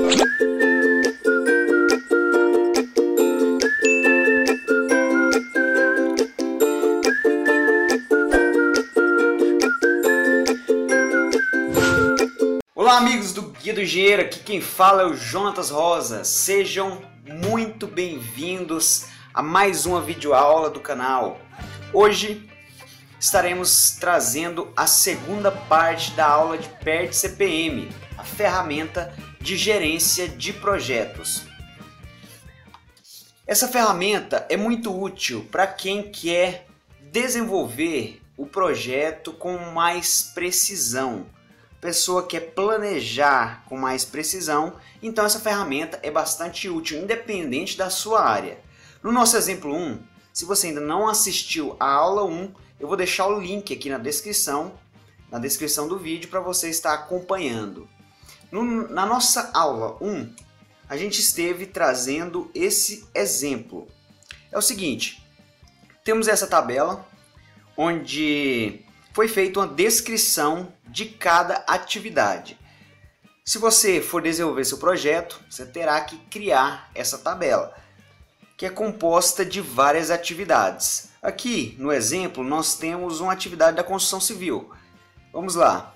Olá amigos do Guia do Engenheiro, aqui quem fala é o Jonatas Rosa. Sejam muito bem-vindos a mais uma videoaula do canal. Hoje estaremos trazendo a segunda parte da aula de PERT CPM, a ferramenta de gerência de projetos. Essa ferramenta é muito útil para quem quer desenvolver o projeto com mais precisão pessoa quer planejar com mais precisão, então essa ferramenta é bastante útil, independente da sua área. No nosso exemplo 1, se você ainda não assistiu a aula 1, eu vou deixar o link aqui na descrição, na descrição do vídeo para você estar acompanhando. No, na nossa aula 1, a gente esteve trazendo esse exemplo. É o seguinte, temos essa tabela onde foi feita uma descrição de cada atividade. Se você for desenvolver seu projeto, você terá que criar essa tabela, que é composta de várias atividades. Aqui, no exemplo, nós temos uma atividade da construção civil. Vamos lá.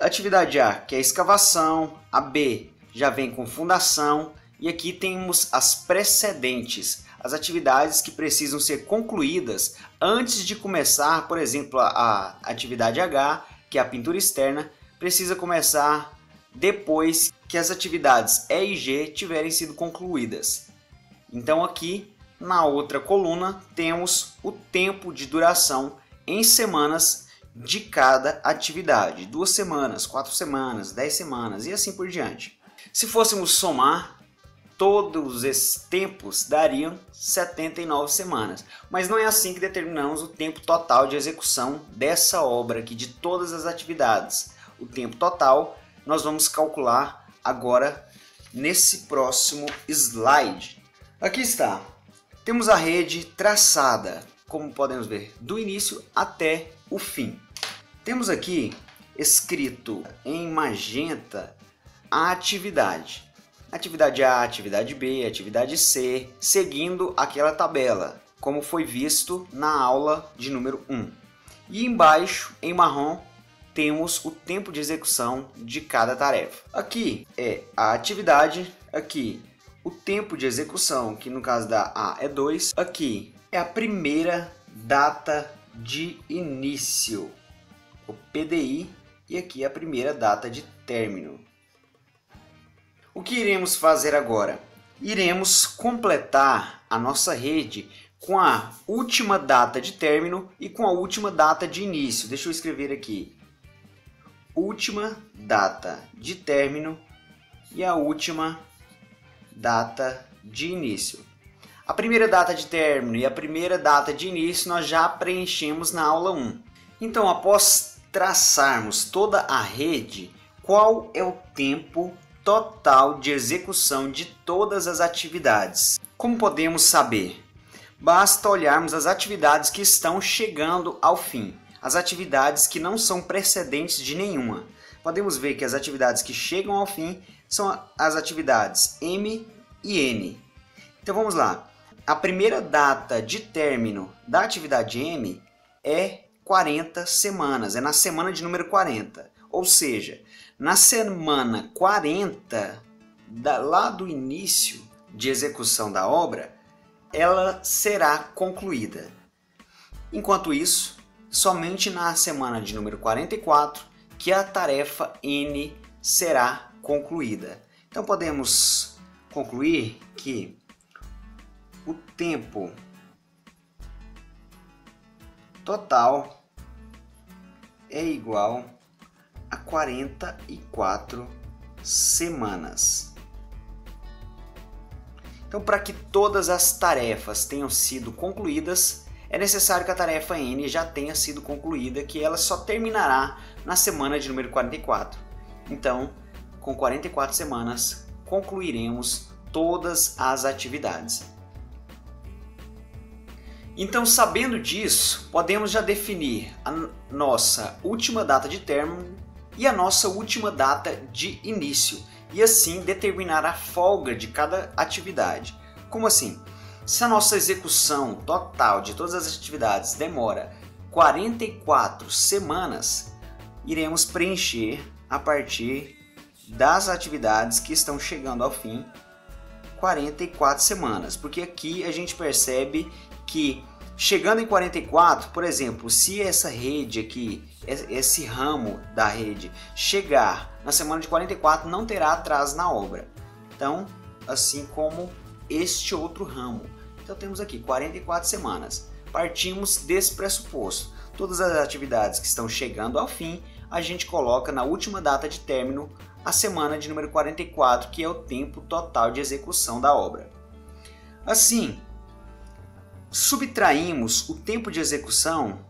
Atividade A, que é a escavação, a B já vem com fundação, e aqui temos as precedentes, as atividades que precisam ser concluídas antes de começar, por exemplo, a, a atividade H, que é a pintura externa, precisa começar depois que as atividades E e G tiverem sido concluídas. Então aqui na outra coluna temos o tempo de duração em semanas de cada atividade. Duas semanas, quatro semanas, dez semanas e assim por diante. Se fôssemos somar, todos esses tempos dariam 79 semanas. Mas não é assim que determinamos o tempo total de execução dessa obra aqui, de todas as atividades. O tempo total nós vamos calcular agora nesse próximo slide. Aqui está. Temos a rede traçada, como podemos ver, do início até o fim. Temos aqui escrito em magenta a atividade atividade A, atividade B, atividade C, seguindo aquela tabela, como foi visto na aula de número 1. E embaixo, em marrom, temos o tempo de execução de cada tarefa. Aqui é a atividade, aqui o tempo de execução, que no caso da A é 2, aqui é a primeira data de início, o PDI, e aqui a primeira data de término. O que iremos fazer agora? Iremos completar a nossa rede com a última data de término e com a última data de início. Deixa eu escrever aqui. Última data de término e a última data de início. A primeira data de término e a primeira data de início nós já preenchemos na aula 1. Então, após traçarmos toda a rede, qual é o tempo total de execução de todas as atividades. Como podemos saber? Basta olharmos as atividades que estão chegando ao fim, as atividades que não são precedentes de nenhuma. Podemos ver que as atividades que chegam ao fim são as atividades M e N. Então vamos lá. A primeira data de término da atividade M é 40 semanas, é na semana de número 40. Ou seja, na semana 40, da, lá do início de execução da obra, ela será concluída. Enquanto isso, somente na semana de número 44 que a tarefa N será concluída. Então podemos concluir que o tempo total é igual a 44 semanas. Então, para que todas as tarefas tenham sido concluídas, é necessário que a tarefa N já tenha sido concluída, que ela só terminará na semana de número 44. Então, com 44 semanas, concluiremos todas as atividades. Então, sabendo disso, podemos já definir a nossa última data de término e a nossa última data de início. e assim determinar a folga de cada atividade. Como assim? Se a nossa execução total de todas as atividades demora 44 semanas, iremos preencher a partir das atividades que estão chegando ao fim 44 semanas, porque aqui a gente percebe que chegando em 44, por exemplo, se essa rede aqui, esse ramo da rede chegar na semana de 44, não terá atraso na obra. Então, assim como este outro ramo. Então temos aqui 44 semanas. Partimos desse pressuposto. Todas as atividades que estão chegando ao fim, a gente coloca na última data de término a semana de número 44, que é o tempo total de execução da obra. Assim, subtraímos o tempo de execução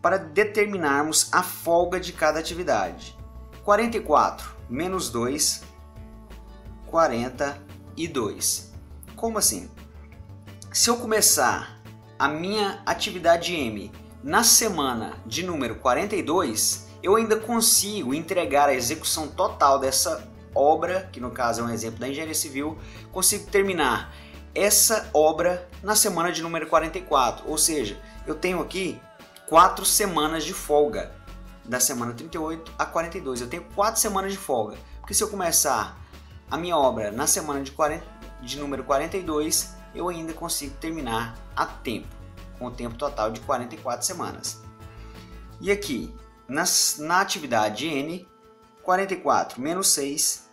para determinarmos a folga de cada atividade. 44 menos 2, 42. Como assim? Se eu começar a minha atividade M na semana de número 42, eu ainda consigo entregar a execução total dessa obra, que no caso é um exemplo da engenharia civil, consigo terminar essa obra na semana de número 44. Ou seja, eu tenho aqui quatro semanas de folga, da semana 38 a 42. Eu tenho quatro semanas de folga, porque se eu começar a minha obra na semana de, 40, de número 42, eu ainda consigo terminar a tempo, com o tempo total de 44 semanas. E aqui, nas, na atividade N, 44 menos 6,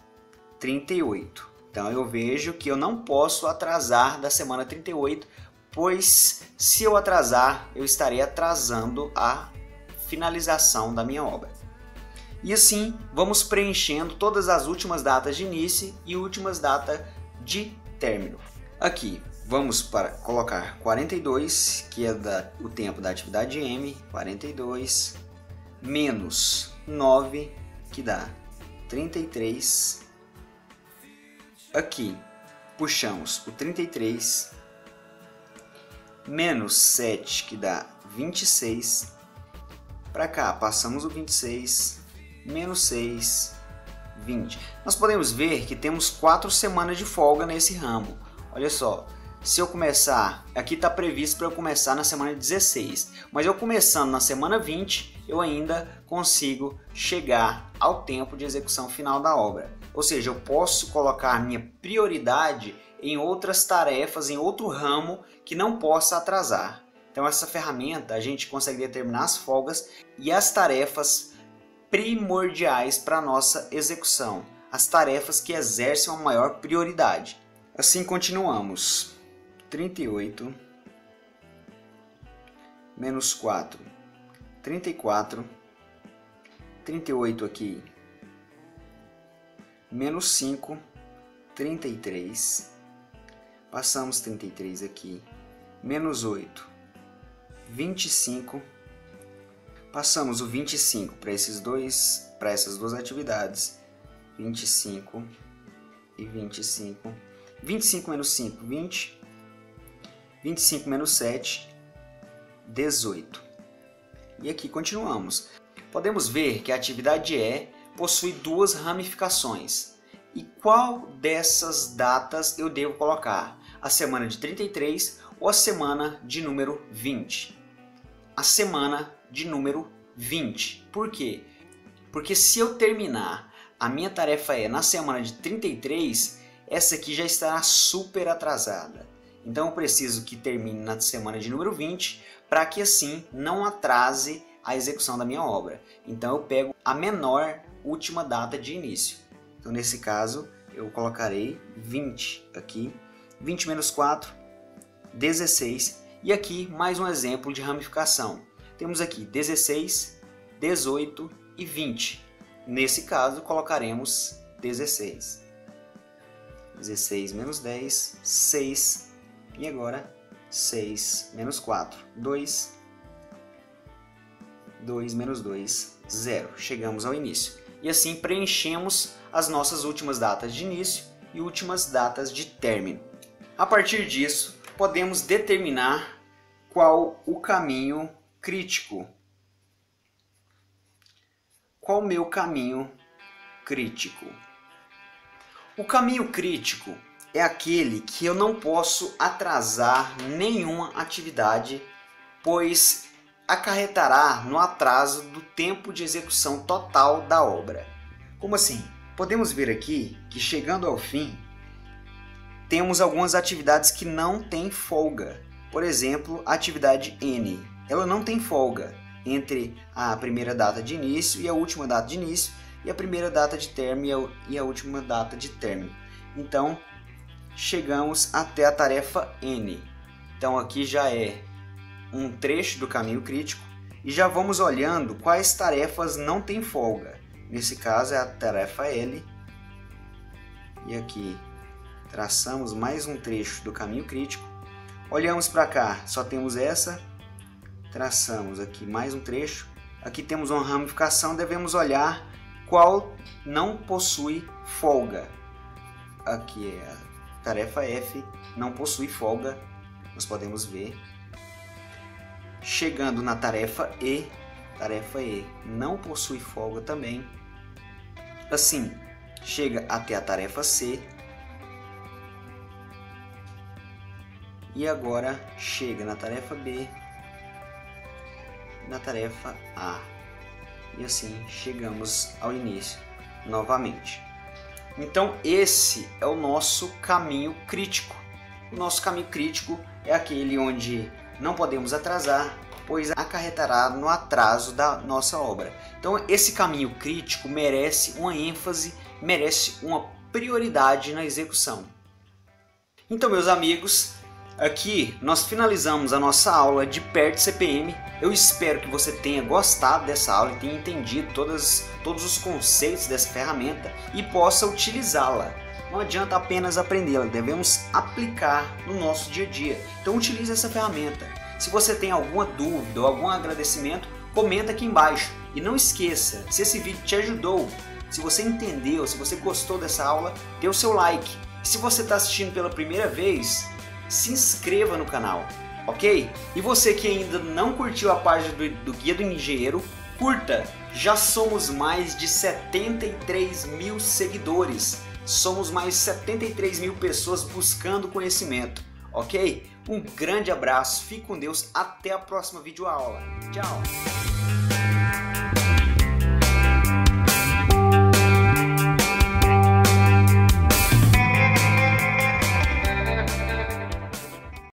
38. Então eu vejo que eu não posso atrasar da semana 38, pois se eu atrasar, eu estarei atrasando a finalização da minha obra. E assim vamos preenchendo todas as últimas datas de início e últimas datas de término. Aqui vamos para colocar 42, que é da, o tempo da atividade M, 42 menos 9, que dá 33. Aqui puxamos o 33 menos 7, que dá 26. Para cá passamos o 26 menos 6, 20. Nós podemos ver que temos 4 semanas de folga nesse ramo. Olha só, se eu começar, aqui está previsto para eu começar na semana 16, mas eu começando na semana 20, eu ainda consigo chegar ao tempo de execução final da obra. Ou seja, eu posso colocar minha prioridade em outras tarefas, em outro ramo que não possa atrasar. Então, essa ferramenta a gente consegue determinar as folgas e as tarefas primordiais para a nossa execução, as tarefas que exercem uma maior prioridade. Assim continuamos. 38 menos 4, 34, 38 aqui, menos 5, 33, passamos 33 aqui, menos 8, 25, passamos o 25 para esses dois, para essas duas atividades, 25 e 25, 25 menos 5, 20, 25 menos 7, 18. E aqui continuamos. Podemos ver que a atividade E possui duas ramificações. E qual dessas datas eu devo colocar? A semana de 33 ou a semana de número 20? A semana de número 20. Por quê? Porque se eu terminar a minha tarefa é na semana de 33, essa aqui já estará super atrasada. Então eu preciso que termine na semana de número 20 para que assim não atrase a execução da minha obra. Então eu pego a menor última data de início. Então nesse caso eu colocarei 20 aqui, 20 menos 4, 16 e aqui mais um exemplo de ramificação. Temos aqui 16, 18 e 20. Nesse caso colocaremos 16. 16 menos 10, 6 e agora 6 menos 4, 2, 2 menos 2, 0. Chegamos ao início. E assim preenchemos as nossas últimas datas de início e últimas datas de término. A partir disso, podemos determinar qual o caminho crítico. Qual o meu caminho crítico? O caminho crítico é aquele que eu não posso atrasar nenhuma atividade, pois acarretará no atraso do tempo de execução total da obra. Como assim? Podemos ver aqui que chegando ao fim, temos algumas atividades que não têm folga. Por exemplo, a atividade N, ela não tem folga entre a primeira data de início e a última data de início, e a primeira data de término e a última data de término. Então, chegamos até a tarefa N. Então, aqui já é um trecho do caminho crítico e já vamos olhando quais tarefas não tem folga. Nesse caso é a tarefa L. E aqui traçamos mais um trecho do caminho crítico. Olhamos para cá, só temos essa. Traçamos aqui mais um trecho. Aqui temos uma ramificação, devemos olhar qual não possui folga. Aqui é a tarefa F, não possui folga, nós podemos ver. Chegando na tarefa E, tarefa E não possui folga também. Assim, chega até a tarefa C. E agora chega na tarefa B, na tarefa A e assim chegamos ao início novamente. Então esse é o nosso caminho crítico. O nosso caminho crítico é aquele onde não podemos atrasar, pois acarretará no atraso da nossa obra. Então esse caminho crítico merece uma ênfase, merece uma prioridade na execução. Então meus amigos, Aqui nós finalizamos a nossa aula de PERT CPM. Eu espero que você tenha gostado dessa aula e tenha entendido todas, todos os conceitos dessa ferramenta e possa utilizá-la. Não adianta apenas aprendê-la, devemos aplicar no nosso dia a dia. Então utilize essa ferramenta. Se você tem alguma dúvida ou algum agradecimento, comenta aqui embaixo. E não esqueça, se esse vídeo te ajudou, se você entendeu, se você gostou dessa aula, dê o seu like. E se você está assistindo pela primeira vez, se inscreva no canal, ok? E você que ainda não curtiu a página do, do Guia do Engenheiro, curta! Já somos mais de 73 mil seguidores. Somos mais 73 mil pessoas buscando conhecimento, ok? Um grande abraço, fique com Deus, até a próxima videoaula. Tchau!